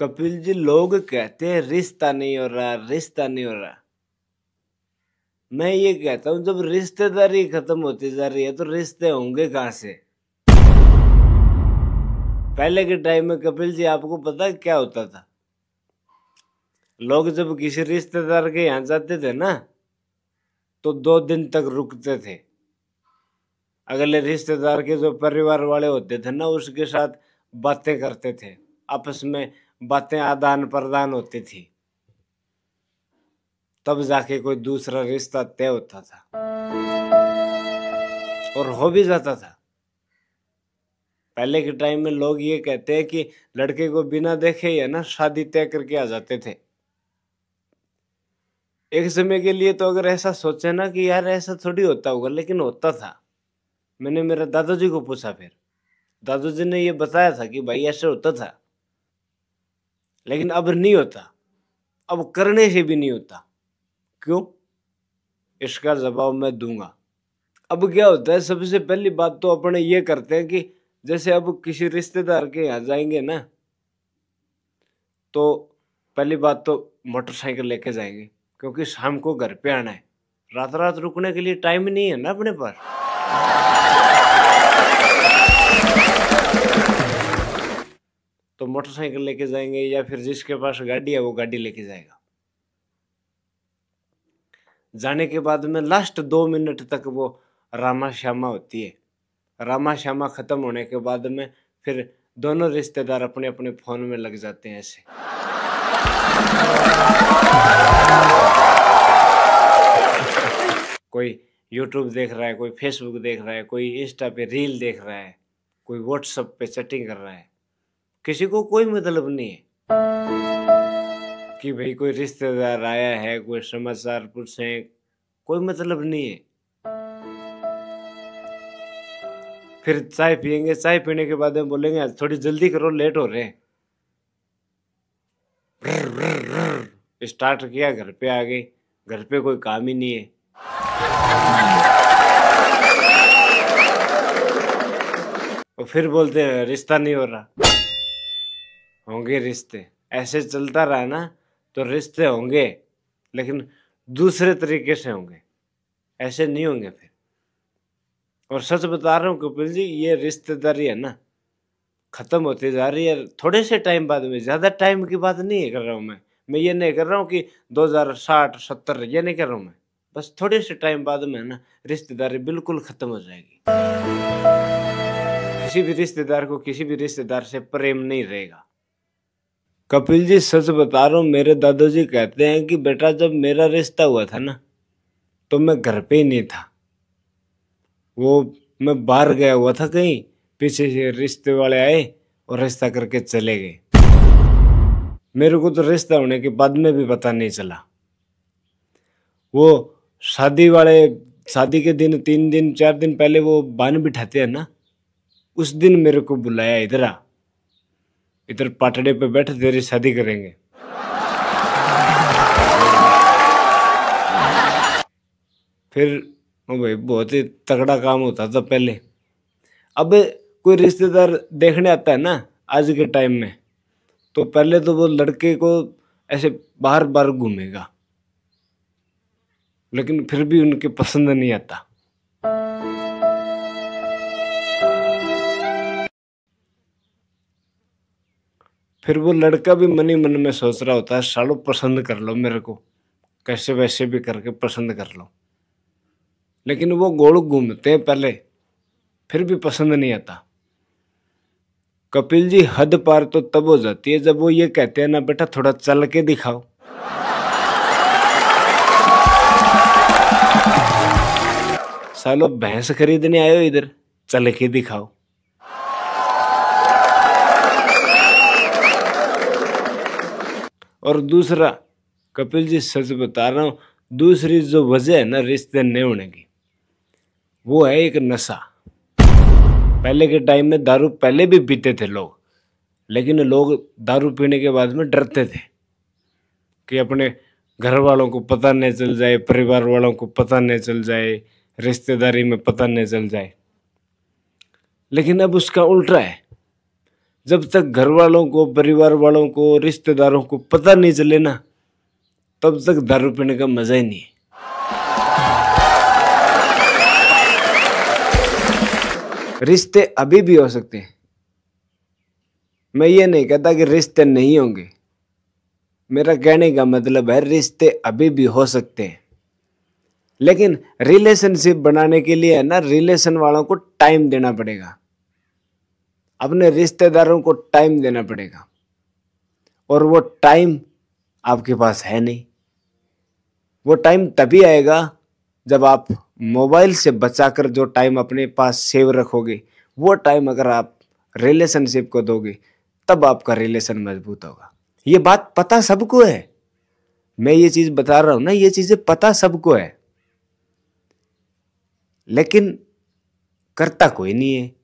कपिल जी, लोग कहते हैं, रिश्ता नहीं हो रहा, रिश्ता नहीं हो रहा। मैं ये कहता हूँ, जब रिश्तेदारी खत्म होती जा रही है तो रिश्ते होंगे कहाँ से? पहले के टाइम में कपिल जी, आपको पता क्या होता था? लोग जब किसी रिश्तेदार के यहाँ जाते थे ना तो दो दिन तक रुकते थे। अगले रिश्तेदार के जो परिवार वाले होते थे ना, उसके साथ बातें करते थे, आपस में बातें आदान प्रदान होती थी। तब जाके कोई दूसरा रिश्ता तय होता था। और हो भी जाता था। पहले के टाइम में लोग ये कहते हैं कि लड़के को बिना देखे ही है ना शादी तय करके आ जाते थे। एक समय के लिए तो अगर ऐसा सोचे ना कि यार ऐसा थोड़ी होता होगा, लेकिन होता था। मैंने मेरे दादाजी को पूछा फिर। दादाजी ने ये बताया था कि भाई ऐसे होता था। लेकिन अब नहीं होता। अब करने से भी नहीं होता। क्यों? इसका जवाब मैं दूँगा। अब क्या होता है, सबसे पहली बात तो अपने ये करते हैं कि जैसे अब किसी रिश्तेदार के यहाँ जाएँगे ना तो पहली बात तो मोटरसाइकिल लेके जाएँगे, क्योंकि शाम को घर पे आना है। रात रात रुकने के लिए टाइम नहीं है ना अपने पास। तो मोटरसाइकिल लेके जाएँगे या फिर जिसके पास गाड़ी है, वो गाड़ी लेके जाएगा। जाने के बाद में लास्ट दो मिनट तक वो रामा श्यामा होती है। रामा श्यामा खत्म होने के बाद में फिर दोनों रिश्तेदार अपने अपने फ़ोन में लग जाते हैं ऐसे। कोई यूट्यूब देख रहा है, कोई फेसबुक देख रहा है, कोई इंस्टा पे रील देख रहा है, कोई व्हाट्सअप पे चैटिंग कर रहा है। किसी को कोई मतलब नहीं है कि भाई कोई रिश्तेदार आया है, कोई समाचार पूछे कोई मतलब नहीं है। फिर चाय पियेंगे, चाय पीने के बाद में बोलेंगे थोड़ी जल्दी करो लेट हो रहे स्टार्ट किया, घर पे आ गए घर पे कोई काम ही नहीं है। और फिर बोलते हैं, रिश्ता नहीं हो रहा। होंगे रिश्ते। ऐसे चलता रहा ना तो रिश्ते होंगे, लेकिन दूसरे तरीके से होंगे। ऐसे नहीं होंगे फिर। और सच बता रहा हूँ, कपिल जी, ये रिश्तेदारी है ना, खत्म होती जा रही है। थोड़े से टाइम बाद में, ज़्यादा टाइम की बात नहीं कर रहा हूँ मैं। मैं ये नहीं कर रहा हूँ कि दो हज़ार साठ, सत्तर, ये नहीं कर रहा हूँ मैं। बस थोड़े से टाइम बाद में ना, रिश्तेदारी बिल्कुल खत्म हो जाएगी। किसी भी रिश्तेदार को किसी भी रिश्तेदार से प्रेम नहीं रहेगा। कपिल जी, सच बता रहा हूँ, मेरे दादाजी कहते हैं कि बेटा, जब मेरा रिश्ता हुआ था ना तो मैं घर पे ही नहीं था। वो मैं बाहर गया हुआ था कहीं, पीछे से रिश्ते वाले आए और रिश्ता करके चले गए। मेरे को तो रिश्ता होने के बाद में भी पता नहीं चला। वो शादी वाले, शादी के दिन, तीन दिन, चार दिन पहले वो बान बिठाते हैं ना, उस दिन मेरे को बुलाया इधर आ। इधर पाटड़े पे बैठ, तेरी शादी करेंगे। फिर भाई, बहुत ही तगड़ा काम होता था पहले। अब कोई रिश्तेदार देखने आता है ना, आज के टाइम में तो पहले तो वो लड़के को ऐसे बार बार घूमेगा। लेकिन फिर भी उनके पसंद नहीं आता। फिर वो लड़का भी मन ही मन में सोच रहा होता है, सालो पसंद कर लो मेरे को, कैसे वैसे भी करके पसंद कर लो। लेकिन वो गोल घूमते हैं पहले, फिर भी पसंद नहीं आता। कपिल जी हद पार तो तब हो जाती है जब वो ये कहते हैं, ना बेटा, थोड़ा चल के दिखाओ। सालो भैंस खरीदने आयो इधर, चल के दिखाओ। और दूसरा, कपिल जी, सच बता रहा हूँ, दूसरी जो वजह है ना, रिश्ते नहीं होने की, वो है एक नशा। पहले के टाइम में दारू पहले भी पीते थे लोग, लेकिन लोग दारू पीने के बाद में डरते थे कि अपने घर वालों को पता नहीं चल जाए परिवार वालों को पता नहीं चल जाए, रिश्तेदारी में पता नहीं चल जाए। लेकिन अब उसका उल्टा है। जब तक घर वालों को परिवार वालों को, रिश्तेदारों को पता नहीं चले ना, तब तक दारू पीने का मज़ा ही नहीं रिश्ते अभी भी हो सकते हैं। मैं ये नहीं कहता कि रिश्ते नहीं होंगे। मेरा कहने का मतलब है रिश्ते अभी भी हो सकते हैं। लेकिन रिलेशनशिप बनाने के लिए है ना, रिलेशन वालों को टाइम देना पड़ेगा। अपने रिश्तेदारों को टाइम देना पड़ेगा। और वो टाइम आपके पास है नहीं। वो टाइम तभी आएगा जब आप मोबाइल से बचाकर जो टाइम अपने पास सेव रखोगे, वो टाइम अगर आप रिलेशनशिप को दोगे, तब आपका रिलेशन मज़बूत होगा। ये बात पता सबको है। मैं ये चीज़ बता रहा हूँ ना, ये चीज़ें पता सबको है। लेकिन करता कोई नहीं है।